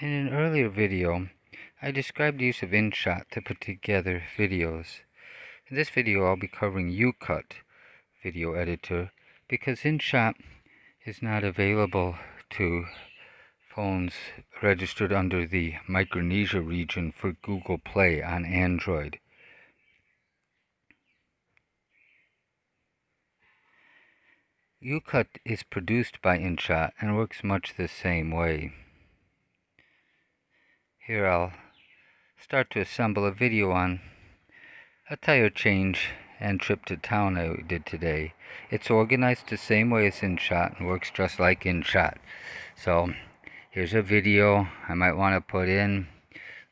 In an earlier video, I described the use of InShot to put together videos. In this video, I'll be covering YouCut video editor because InShot is not available to phones registered under the Micronesia region for Google Play on Android. YouCut is produced by InShot and works much the same way. Here I'll start to assemble a video on a tire change and trip to town I did today. It's organized the same way as InShot and works just like InShot. So here's a video I might want to put in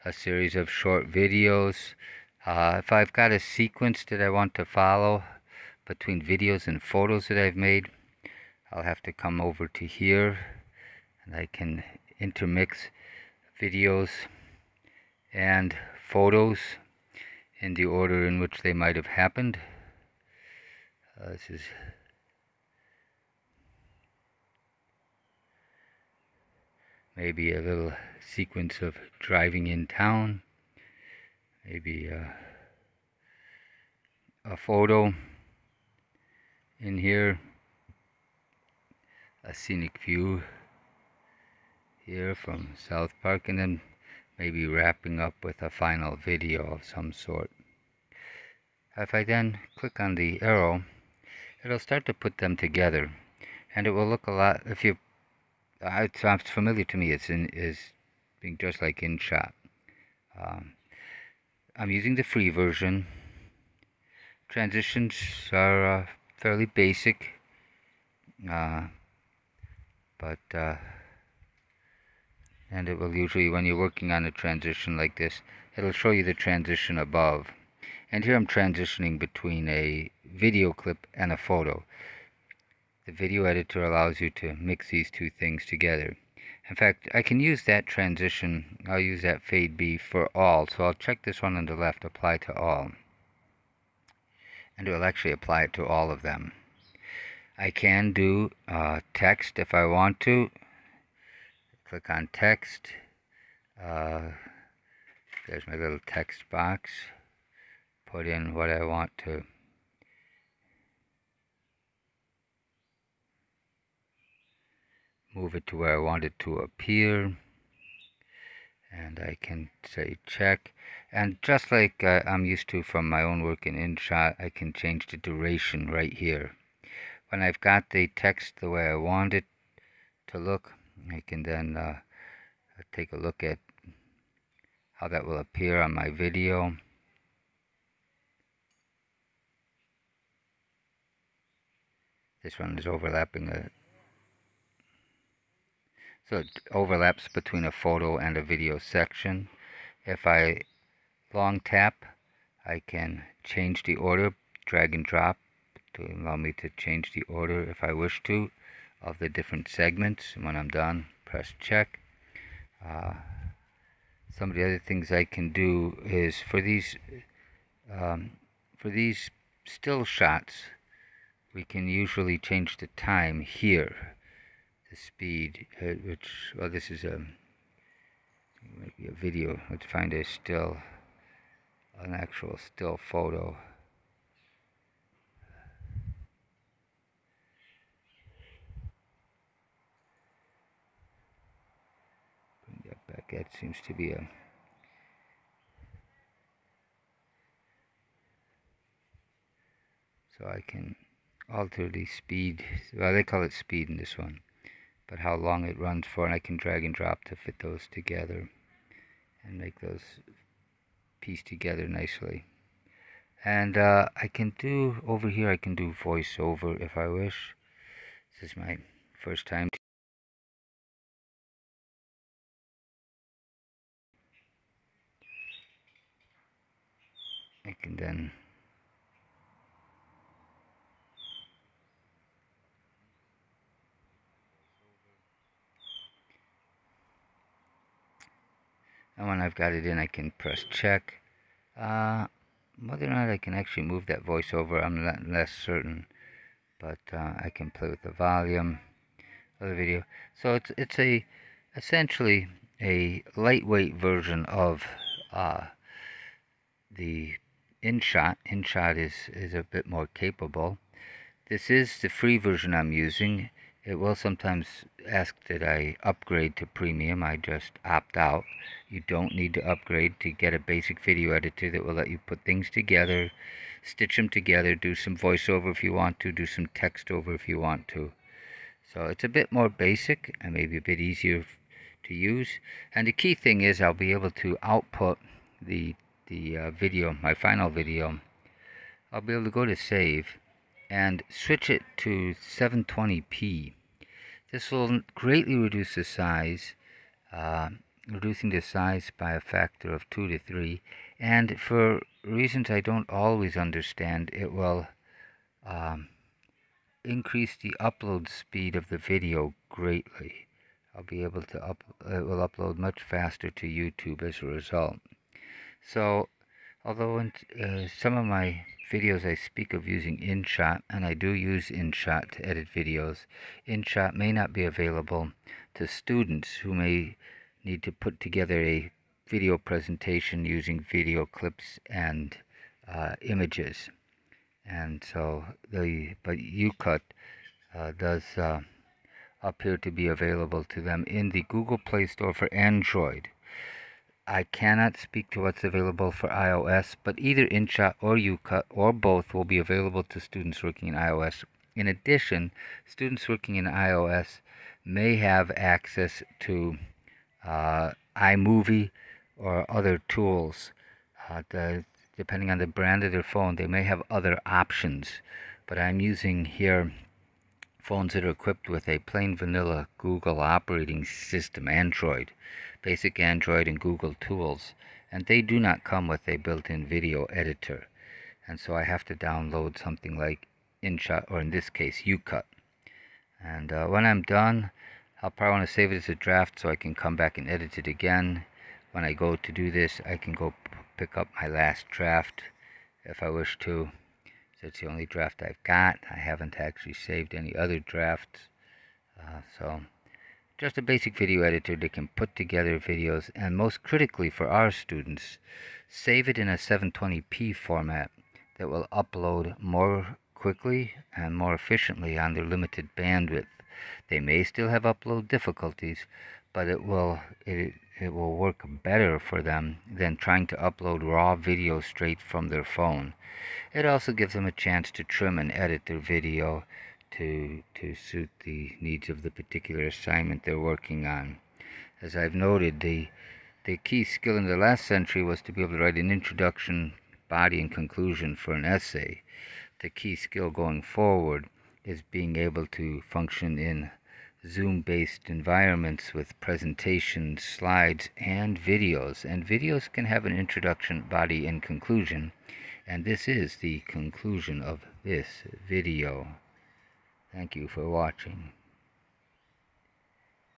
a series of short videos. Uh, if I've got a sequence that I want to follow between videos and photos that I've made, I'll have to come over to here and I can intermix videos and photos in the order in which they might have happened. Uh, this is maybe a little sequence of driving in town, maybe uh, a photo in here, a scenic view here from South Park and then maybe wrapping up with a final video of some sort. If I then click on the arrow, it'll start to put them together and it will look a lot, if you, uh, it sounds familiar to me, it's in, is being just like InShot. Um, I'm using the free version. Transitions are uh, fairly basic, uh, but uh, and it will usually when you're working on a transition like this it'll show you the transition above. And here I'm transitioning between a video clip and a photo. The video editor allows you to mix these two things together. In fact I can use that transition I'll use that fade B for all so I'll check this one on the left apply to all. And it will actually apply it to all of them. I can do uh, text if I want to click on text. Uh, there's my little text box. Put in what I want to. Move it to where I want it to appear. And I can say check. And just like uh, I'm used to from my own work in InShot I can change the duration right here. When I've got the text the way I want it to look I can then uh, take a look at how that will appear on my video. This one is overlapping a so it overlaps between a photo and a video section. If I long tap, I can change the order, drag and drop to allow me to change the order if I wish to of the different segments. When I'm done, press check. Uh, some of the other things I can do is for these um, for these still shots, we can usually change the time here, the speed, uh, which well this is a maybe a video. Let's find a still, an actual still photo. That seems to be a so I can alter the speed. Well they call it speed in this one but how long it runs for and I can drag and drop to fit those together and make those piece together nicely. And uh, I can do over here I can do voiceover if I wish. This is my first time Can then and when I've got it in I can press check. Uh, whether or not I can actually move that voiceover I'm not less certain but uh, I can play with the volume of the video. So it's it's a essentially a lightweight version of uh, the InShot. InShot is, is a bit more capable. This is the free version I'm using. It will sometimes ask that I upgrade to premium. I just opt out. You don't need to upgrade to get a basic video editor that will let you put things together, stitch them together, do some voiceover if you want to, do some text over if you want to. So it's a bit more basic and maybe a bit easier to use. And the key thing is I'll be able to output the, the uh, video, my final video. I'll be able to go to save and switch it to 720p. This will greatly reduce the size, uh, reducing the size by a factor of 2 to 3. And for reasons I don't always understand, it will um, increase the upload speed of the video greatly. I'll be able to up, it will upload much faster to YouTube as a result. So, although in, uh, some of my videos I speak of using InShot, and I do use InShot to edit videos. InShot may not be available to students who may need to put together a video presentation using video clips and uh, images. And so the but YouCut uh, does uh, appear to be available to them in the Google Play Store for Android. I cannot speak to what's available for iOS, but either InShot or YouCut or both will be available to students working in iOS. In addition, students working in iOS may have access to uh, iMovie or other tools. Uh, the, depending on the brand of their phone, they may have other options. But I'm using here phones that are equipped with a plain vanilla Google operating system, Android, basic Android and Google tools, and they do not come with a built-in video editor. And so I have to download something like InShot, or in this case, YouCut. And uh, when I'm done, I'll probably want to save it as a draft so I can come back and edit it again. When I go to do this, I can go pick up my last draft if I wish to. That's the only draft I've got. I haven't actually saved any other drafts. Uh, so, just a basic video editor that can put together videos and most critically for our students, save it in a 720p format that will upload more quickly and more efficiently on their limited bandwidth. They may still have upload difficulties, but it will it, it will work better for them than trying to upload raw video straight from their phone. It also gives them a chance to trim and edit their video to, to suit the needs of the particular assignment they're working on. As I've noted, the, the key skill in the last century was to be able to write an introduction, body, and conclusion for an essay. The key skill going forward is being able to function in Zoom-based environments with presentations, slides, and videos. And videos can have an introduction, body, and conclusion. And this is the conclusion of this video. Thank you for watching.